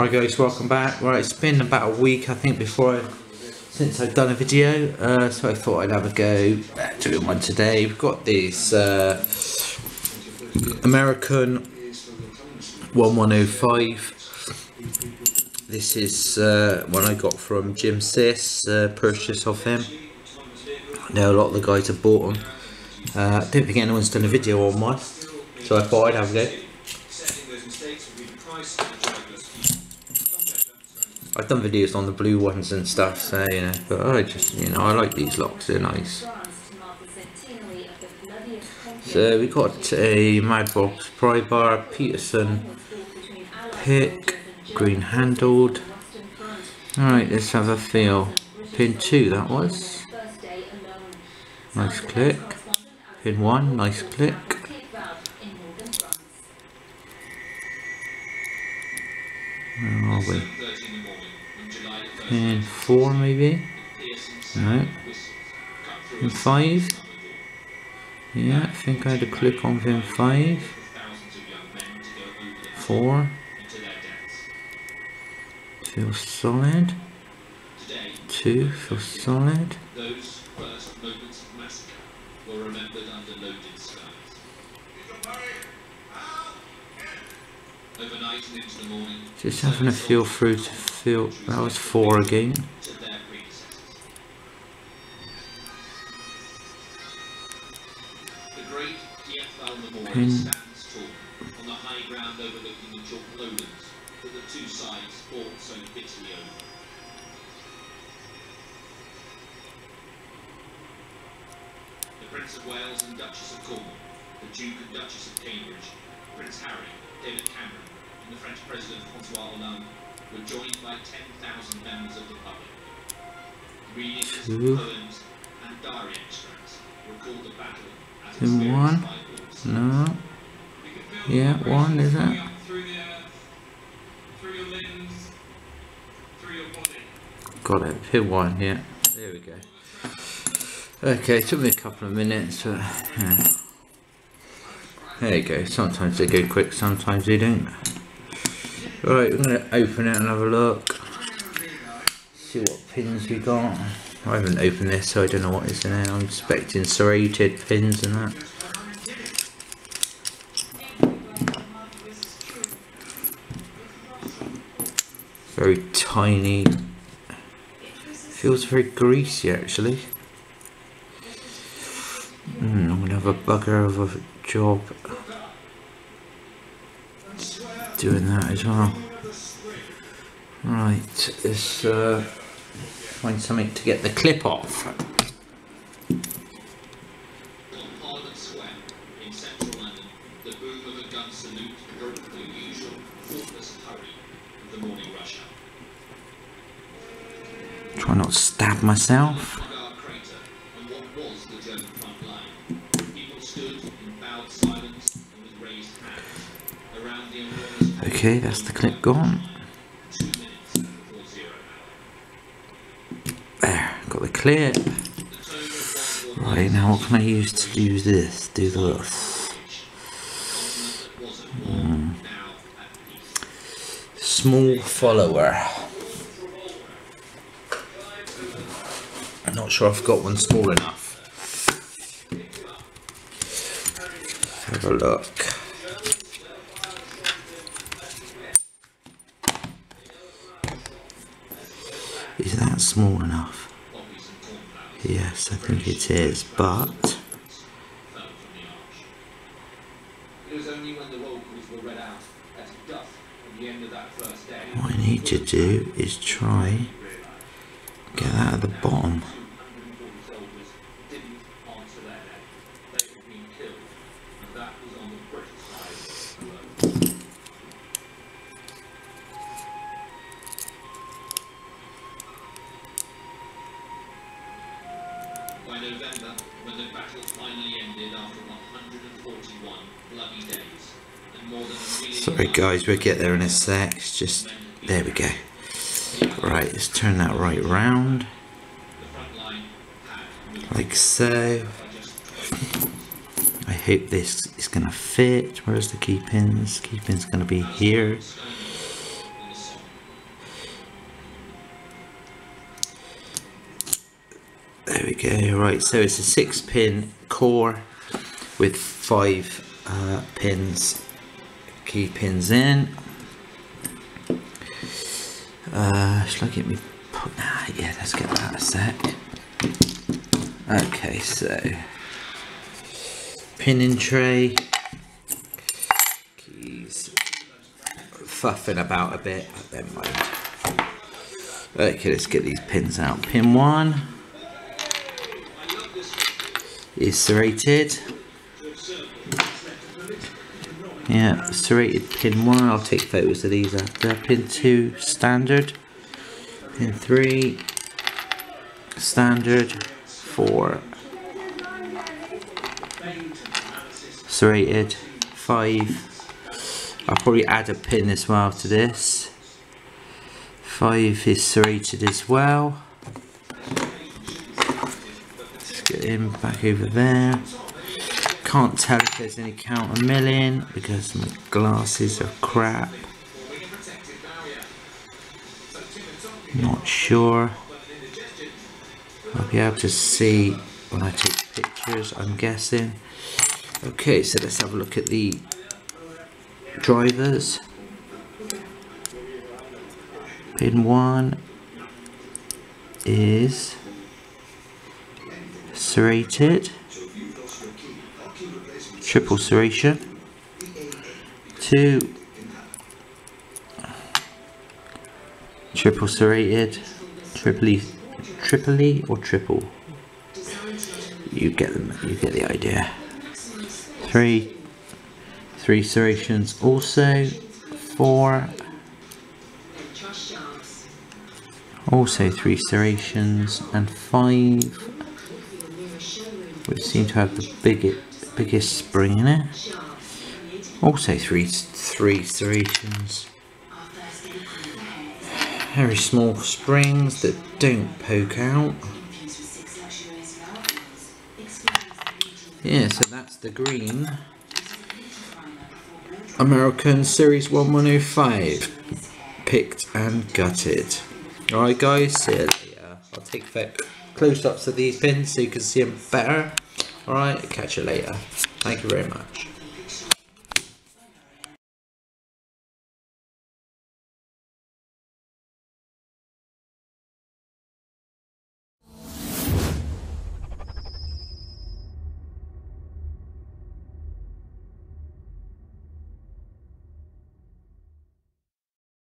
Hi guys, welcome back. Right, it's been about a week I think before I, since I've done a video, uh, so I thought I'd have a go at doing one today. We've got this uh, American 1105. This is uh, one I got from Jim Sis, uh, purchase of him. I know a lot of the guys have bought them. Uh, I don't think anyone's done a video on one, so I thought I'd have a go. I've done videos on the blue ones and stuff, so you know, but I just, you know, I like these locks, they're nice. So we got a Madbox Pry Bar, Peterson pick, green handled. Alright, let's have a feel. Pin 2 that was. Nice click. Pin 1, nice click. Where are we? Pin 4 maybe? No. Pin 5? Yeah, I think I had a click on pin 5. 4. Feels solid. 2 feels solid. Just having a feel through to feel that was 4 again. to their predecessors. The great Thiepval Memorial Pin. stands tall on the high ground overlooking the chalk lowlands that the two sides fought so bitterly over. The Prince of Wales and Duchess of Cornwall, the Duke and Duchess of Cambridge, Prince Harry, David Cameron, the French President Francois Hollande were joined by 10,000 members of the public. Readings, Two. poems, and diary extracts recalled the battle as experienced one. No. Yeah, 1 is it? Through the earth, through your limbs, through your body. Got it. Pin 1, yeah. There we go. Okay, it took me a couple of minutes, but yeah. There you go. Sometimes they go quick, sometimes they don't. Right, I'm going to open it and have a look. See what pins we got. I haven't opened this, so I don't know what is in there. I'm expecting serrated pins and that. Very tiny. Feels very greasy actually. Hmm, I'm gonna have a bugger of a job doing that as well. Right, let's uh, find something to get the clip off. Try not to stab myself. Okay, that's the clip gone. There, got the clip. Right, now what can I use to do this? Do this. peace. Small follower. I'm not sure I've got one small enough. Have a look. Is that small enough? Yes, I think it is, but what I need to do is try get out of the bottom. 240 soldiers didn't answer their head. They had been killed, and that was By November, when the battle finally ended after 141 bloody days, and more than a million Sorry guys, we'll get there in a sec. It's just there we go. Right, let's turn that right round. the front line had moved Like so. I hope this is gonna fit. Where's the key pins? Key pin's gonna be here. in the song. There we go. Right, so it's a six pin core with five uh, pins, key pins in. Uh, shall I get me? Ah, yeah, let's get that a sec. Okay, so pinning tray, keys, fuffing about a bit, but never mind. Okay, let's get these pins out. Pin one is serrated. Yeah, serrated pin one. I'll take photos of these after. Pin two, standard. Pin three, standard. Four, serrated. Five. I'll probably add a pin as well to this. Five is serrated as well. Him back over there. Can't tell if there's any counter milling because my glasses are crap. Not sure. I'll be able to see when I take pictures, I'm guessing. Okay, so let's have a look at the drivers. Pin one is serrated, triple serration. Two triple serrated, triply, triply or triple. You get them. You get the idea. Three, three serrations also. Four, also three serrations, and five, which seem to have the biggest biggest spring in it. Also three three serrations. Very small springs that don't poke out. Yeah, so that's the green American Series 1105 picked and gutted. Alright guys, see you later. I'll take close ups of these pins so you can see them better. Alright, catch you later. Thank you very much.